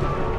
you